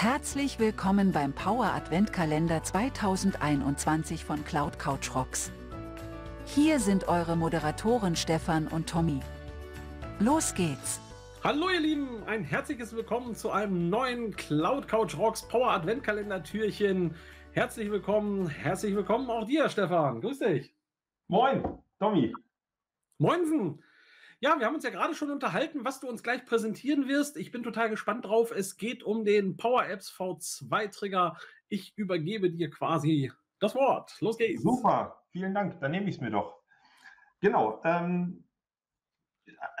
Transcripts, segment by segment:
Herzlich willkommen beim Power Adventkalender 2021 von Cloud Couch Rocks. Hier sind eure Moderatoren Stefan und Tommy. Los geht's! Hallo ihr Lieben, ein herzliches Willkommen zu einem neuen Cloud Couch Rocks Power Adventkalender Türchen. Herzlich willkommen, herzlich willkommen auch dir, Stefan. Grüß dich. Moin, Tommy. Moinsen. Ja, wir haben uns ja gerade schon unterhalten, was du uns gleich präsentieren wirst. Ich bin total gespannt drauf. Es geht um den Power Apps V2 Trigger. Ich übergebe dir quasi das Wort. Los geht's. Super, vielen Dank. Dann nehme ich es mir doch. Genau. Ähm,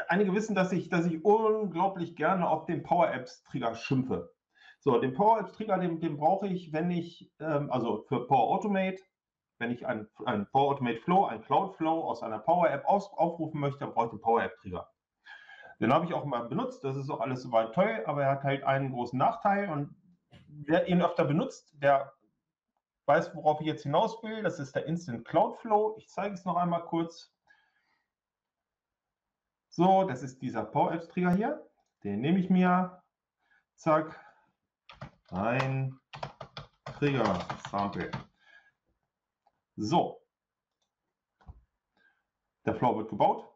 einige wissen, dass ich, dass ich unglaublich gerne auf den Power Apps Trigger schimpfe. So, den Power Apps Trigger, den, den brauche ich, wenn ich, ähm, also für Power Automate, wenn ich ein, ein Power Automate Flow, ein Cloud Flow aus einer Power App aus, aufrufen möchte, dann brauche ich den Power App Trigger. Den habe ich auch mal benutzt, das ist auch alles soweit toll, aber er hat halt einen großen Nachteil und wer ihn öfter benutzt, der weiß, worauf ich jetzt hinaus will. Das ist der Instant Cloud Flow. Ich zeige es noch einmal kurz. So, das ist dieser Power Apps Trigger hier. Den nehme ich mir. Zack. Ein Trigger Sample. So. Der Floor wird gebaut.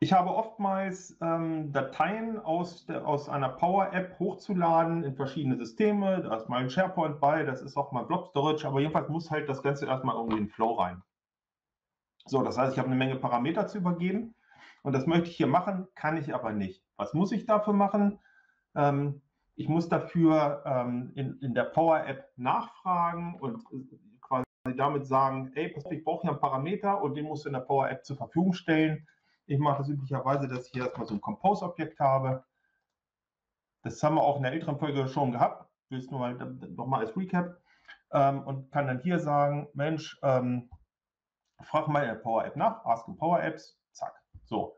Ich habe oftmals ähm, Dateien aus, der, aus einer Power-App hochzuladen in verschiedene Systeme. Da ist mal ein SharePoint bei, das ist auch mal Blob Storage, aber jedenfalls muss halt das Ganze erstmal irgendwie in den Flow rein. So, das heißt, ich habe eine Menge Parameter zu übergeben und das möchte ich hier machen, kann ich aber nicht. Was muss ich dafür machen? Ähm, ich muss dafür ähm, in, in der Power App nachfragen und äh, quasi damit sagen, ey, ich brauche hier einen Parameter und den musst du in der Power App zur Verfügung stellen. Ich mache das üblicherweise, dass ich hier erstmal so ein Compose-Objekt habe. Das haben wir auch in der älteren Folge schon gehabt. Ich will es nur mal nochmal als Recap. Ähm, und kann dann hier sagen, Mensch, ähm, frag mal in der Power App nach, ask in Power Apps, zack. So.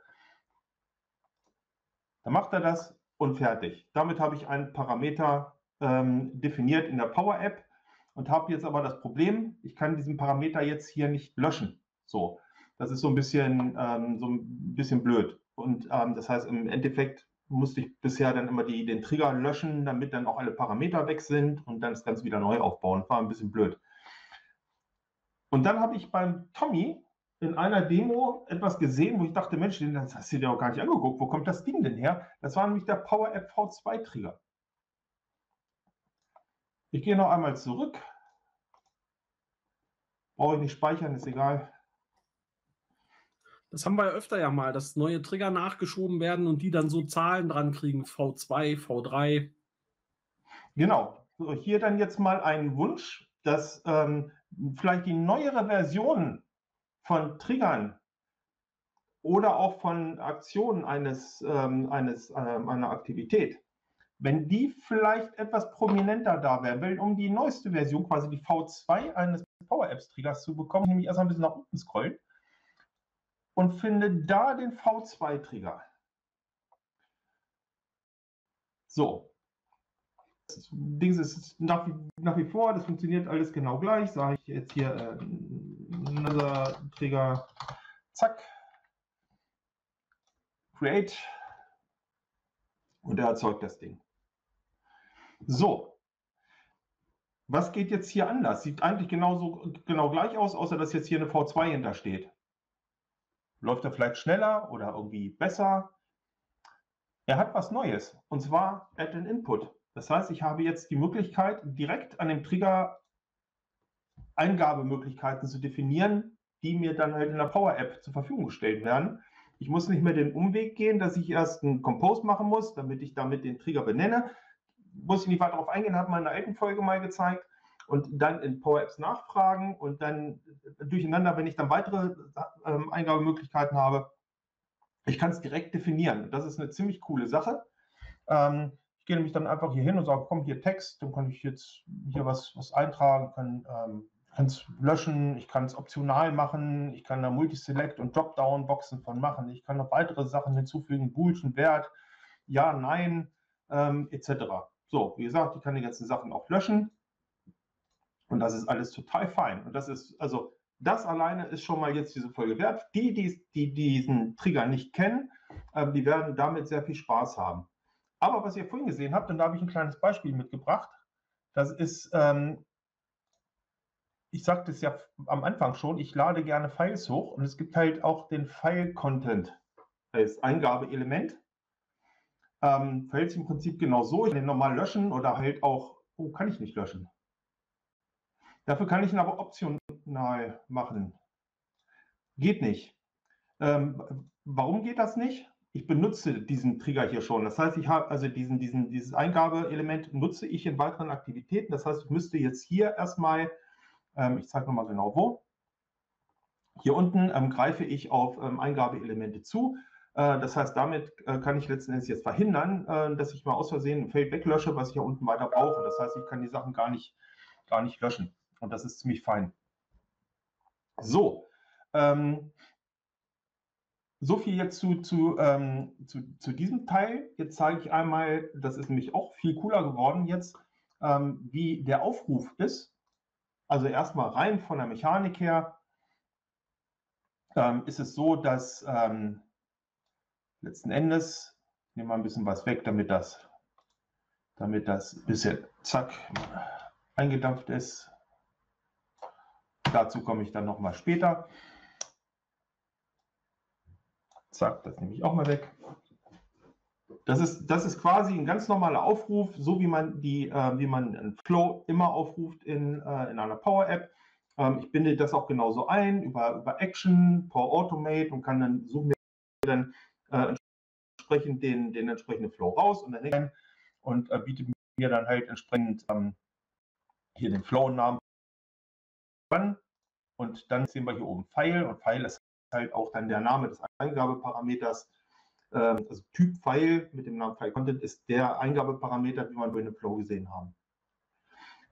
Dann macht er das und fertig. Damit habe ich einen Parameter ähm, definiert in der Power App und habe jetzt aber das Problem, ich kann diesen Parameter jetzt hier nicht löschen. So, das ist so ein bisschen, ähm, so ein bisschen blöd. Und ähm, das heißt, im Endeffekt musste ich bisher dann immer die, den Trigger löschen, damit dann auch alle Parameter weg sind und dann das Ganze wieder neu aufbauen. War ein bisschen blöd. Und dann habe ich beim Tommy in einer Demo etwas gesehen, wo ich dachte, Mensch, das hast du dir auch gar nicht angeguckt. Wo kommt das Ding denn her? Das war nämlich der Power App V2 Trigger. Ich gehe noch einmal zurück. Brauche ich nicht speichern, ist egal. Das haben wir ja öfter ja mal, dass neue Trigger nachgeschoben werden und die dann so Zahlen dran kriegen, V2, V3. Genau. So, hier dann jetzt mal ein Wunsch, dass ähm, vielleicht die neuere Version von Triggern oder auch von Aktionen eines, ähm, eines, ähm, einer Aktivität, wenn die vielleicht etwas prominenter da wären, weil um die neueste Version, quasi die V2 eines Power Apps Triggers zu bekommen, nämlich erstmal ein bisschen nach unten scrollen und finde da den V2 Trigger. So. Das Ding ist nach wie, nach wie vor, das funktioniert alles genau gleich. Sage ich jetzt hier äh, Another Trigger, zack, Create und er erzeugt das Ding. So, was geht jetzt hier anders? Sieht eigentlich genauso genau gleich aus, außer dass jetzt hier eine V2 hintersteht. Läuft er vielleicht schneller oder irgendwie besser? Er hat was Neues und zwar Add an Input. Das heißt, ich habe jetzt die Möglichkeit, direkt an dem Trigger Eingabemöglichkeiten zu definieren, die mir dann halt in der Power App zur Verfügung gestellt werden. Ich muss nicht mehr den Umweg gehen, dass ich erst einen Compose machen muss, damit ich damit den Trigger benenne. Muss ich nicht weiter darauf eingehen, hat man in der alten Folge mal gezeigt. Und dann in Power Apps nachfragen und dann durcheinander, wenn ich dann weitere ähm, Eingabemöglichkeiten habe. Ich kann es direkt definieren. Das ist eine ziemlich coole Sache. Ähm, ich gehe nämlich dann einfach hier hin und sage, komm, hier Text, dann kann ich jetzt hier was, was eintragen, kann ähm, kann es löschen, ich kann es optional machen, ich kann da Multiselect und Dropdown-Boxen von machen, ich kann noch weitere Sachen hinzufügen, Boolschen Wert, ja, nein, ähm, etc. So, wie gesagt, ich kann die ganzen Sachen auch löschen und das ist alles total fein. Und das ist, also, Das alleine ist schon mal jetzt diese Folge wert. Die, die, die diesen Trigger nicht kennen, ähm, die werden damit sehr viel Spaß haben. Aber was ihr vorhin gesehen habt, und da habe ich ein kleines Beispiel mitgebracht, das ist, ähm, ich sagte es ja am Anfang schon, ich lade gerne Files hoch und es gibt halt auch den File-Content als Eingabeelement. Ähm, sich im Prinzip genau so. Ich kann den normal löschen oder halt auch, oh, kann ich nicht löschen. Dafür kann ich ihn aber optional machen. Geht nicht. Ähm, warum geht das nicht? Ich benutze diesen Trigger hier schon. Das heißt, ich habe also diesen, diesen, dieses Eingabeelement nutze ich in weiteren Aktivitäten. Das heißt, ich müsste jetzt hier erstmal, ähm, ich zeige nochmal genau wo, hier unten ähm, greife ich auf ähm, Eingabeelemente zu. Äh, das heißt, damit äh, kann ich letzten Endes jetzt verhindern, äh, dass ich mal aus Versehen ein Feld weglösche, was ich hier unten weiter brauche. Das heißt, ich kann die Sachen gar nicht, gar nicht löschen. Und das ist ziemlich fein. So, ähm, so viel jetzt zu, zu, ähm, zu, zu, diesem Teil. Jetzt zeige ich einmal, das ist nämlich auch viel cooler geworden jetzt, ähm, wie der Aufruf ist. Also erstmal rein von der Mechanik her ähm, ist es so, dass ähm, letzten Endes, nehmen wir ein bisschen was weg, damit das, damit das ein bisschen zack eingedampft ist. Dazu komme ich dann nochmal später. Zack, das nehme ich auch mal weg. Das ist, das ist quasi ein ganz normaler Aufruf, so wie man, die, äh, wie man einen Flow immer aufruft in, äh, in einer Power App. Ähm, ich binde das auch genauso ein über, über Action, Power Automate und kann dann so mir dann äh, entsprechend den, den entsprechenden Flow raus und dann und äh, bietet mir dann halt entsprechend ähm, hier den Flow-Namen an. Und dann sehen wir hier oben File und File ist halt auch dann der Name des Eingabeparameters. Ähm, also Typ File mit dem Namen File Content ist der Eingabeparameter, wie wir in dem Flow gesehen haben.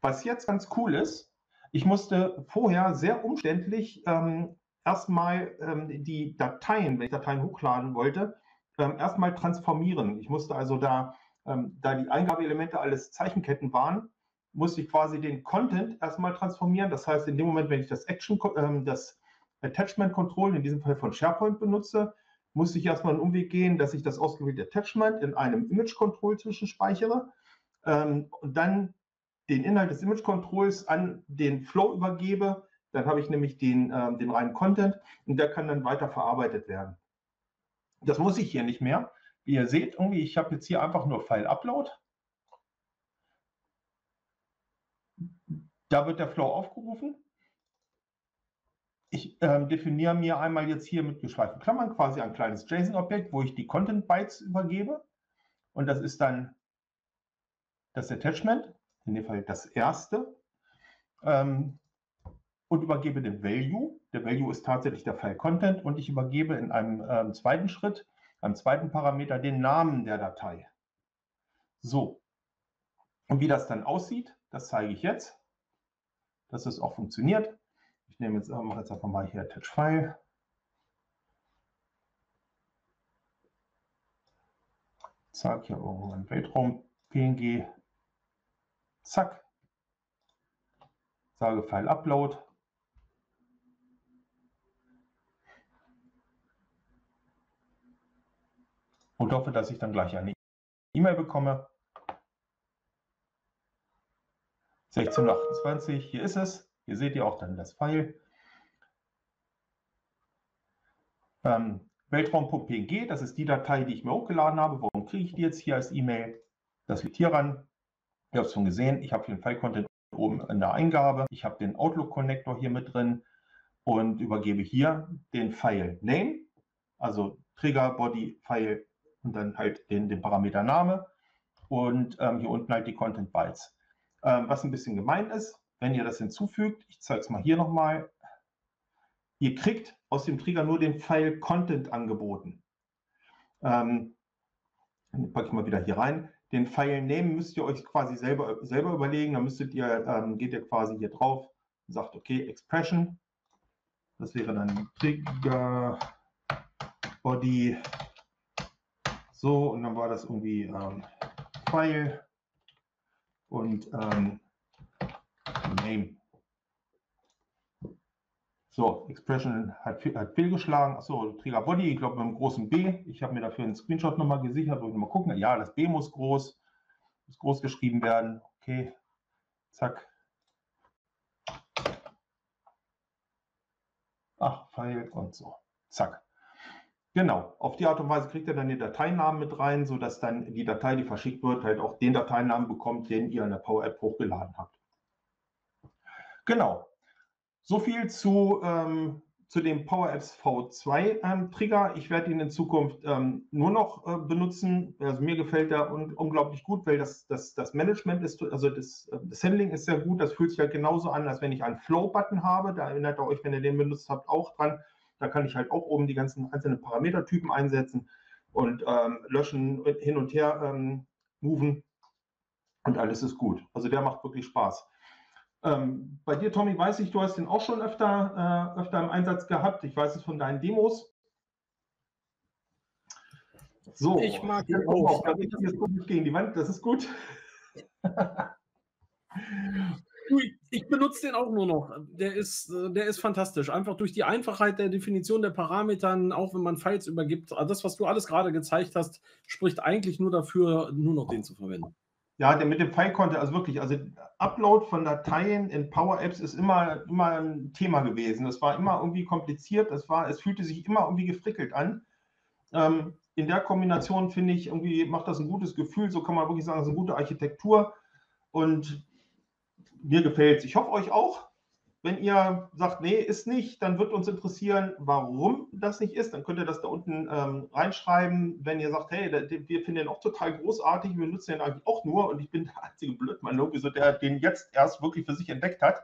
Was jetzt ganz cool ist, ich musste vorher sehr umständlich ähm, erstmal ähm, die Dateien, wenn ich Dateien hochladen wollte, ähm, erstmal transformieren. Ich musste also da, ähm, da die Eingabeelemente alles Zeichenketten waren, musste ich quasi den Content erstmal transformieren. Das heißt, in dem Moment, wenn ich das Action, ähm, das Attachment Control, in diesem Fall von SharePoint benutze, musste ich erstmal einen Umweg gehen, dass ich das ausgewählte Attachment in einem Image Control zwischenspeichere ähm, und dann den Inhalt des Image Controls an den Flow übergebe. Dann habe ich nämlich den, äh, den reinen Content und der kann dann weiter verarbeitet werden. Das muss ich hier nicht mehr. Wie ihr seht, irgendwie, ich habe jetzt hier einfach nur File Upload. Da wird der Flow aufgerufen. Ich ähm, definiere mir einmal jetzt hier mit geschweiften Klammern quasi ein kleines JSON-Objekt, wo ich die Content Bytes übergebe. Und das ist dann das Attachment, in dem Fall das erste. Ähm, und übergebe den Value. Der Value ist tatsächlich der File Content und ich übergebe in einem ähm, zweiten Schritt, einem zweiten Parameter, den Namen der Datei. So. Und wie das dann aussieht, das zeige ich jetzt, dass es auch funktioniert. Ich nehme jetzt, mache jetzt einfach mal hier Attach File. Zack, hier irgendwo ein Weltraum PNG. Zack. Sage File Upload. und hoffe, dass ich dann gleich eine E-Mail bekomme. 1628, hier ist es. Hier seht ihr auch dann das File. Ähm, Weltraum.png, das ist die Datei, die ich mir hochgeladen habe. Warum kriege ich die jetzt hier als E-Mail? Das liegt hier ran. Ihr habt es schon gesehen, ich habe hier den File-Content oben in der Eingabe. Ich habe den Outlook-Connector hier mit drin und übergebe hier den File Name, also Trigger Body File und dann halt den, den Parameter Name und ähm, hier unten halt die Content Bytes. Ähm, was ein bisschen gemein ist, wenn ihr das hinzufügt, ich zeige es mal hier nochmal, ihr kriegt aus dem Trigger nur den File Content angeboten. Ähm, packe ich mal wieder hier rein. Den File Name müsst ihr euch quasi selber, selber überlegen. Da müsstet ihr, ähm, geht ihr quasi hier drauf und sagt, okay, Expression. Das wäre dann Trigger Body so, und dann war das irgendwie ähm, File und ähm, Name. So, Expression hat, hat fehlgeschlagen. Achso, Trigger Body, ich glaube mit einem großen B. Ich habe mir dafür einen Screenshot nochmal gesichert, wo ich nochmal gucken. Ja, das B muss groß, muss groß geschrieben werden. Okay, zack. Ach, Pfeil und so. Zack. Genau, auf die Art und Weise kriegt ihr dann den Dateinamen mit rein, sodass dann die Datei, die verschickt wird, halt auch den Dateinamen bekommt, den ihr in der Power App hochgeladen habt. Genau, so viel zu, ähm, zu dem Power Apps V2 ähm, Trigger. Ich werde ihn in Zukunft ähm, nur noch äh, benutzen. Also mir gefällt er un unglaublich gut, weil das, das, das Management ist, also das, äh, das Handling ist sehr gut. Das fühlt sich halt genauso an, als wenn ich einen Flow-Button habe. Da erinnert ihr euch, wenn ihr den benutzt habt, auch dran. Da kann ich halt auch oben die ganzen einzelnen Parametertypen einsetzen und ähm, löschen, hin und her ähm, moven und alles ist gut. Also der macht wirklich Spaß. Ähm, bei dir, Tommy, weiß ich, du hast den auch schon öfter, äh, öfter im Einsatz gehabt. Ich weiß es von deinen Demos. So, ich mag ihn auch. Da ich jetzt nicht gegen die Wand, das ist gut. ich benutze den auch nur noch. Der ist, der ist fantastisch. Einfach durch die Einfachheit der Definition der Parametern, auch wenn man Files übergibt. Das, was du alles gerade gezeigt hast, spricht eigentlich nur dafür, nur noch den zu verwenden. Ja, der mit dem File-Content, also wirklich, also Upload von Dateien in Power Apps ist immer, immer ein Thema gewesen. Das war immer irgendwie kompliziert, das war, es fühlte sich immer irgendwie gefrickelt an. Ähm, in der Kombination finde ich, irgendwie macht das ein gutes Gefühl, so kann man wirklich sagen, es ist eine gute Architektur und mir gefällt es. Ich hoffe euch auch. Wenn ihr sagt, nee, ist nicht, dann wird uns interessieren, warum das nicht ist. Dann könnt ihr das da unten ähm, reinschreiben. Wenn ihr sagt, hey, wir finden den auch total großartig, wir nutzen den eigentlich auch nur und ich bin der einzige Blödmann, wieso der den jetzt erst wirklich für sich entdeckt hat,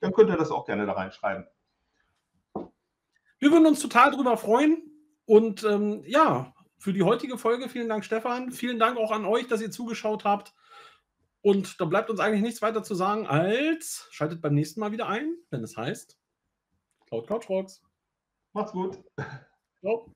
dann könnt ihr das auch gerne da reinschreiben. Wir würden uns total drüber freuen. Und ähm, ja, für die heutige Folge vielen Dank, Stefan. Vielen Dank auch an euch, dass ihr zugeschaut habt. Und da bleibt uns eigentlich nichts weiter zu sagen, als schaltet beim nächsten Mal wieder ein, wenn es heißt Cloud Couch Rocks. Macht's gut. Ciao.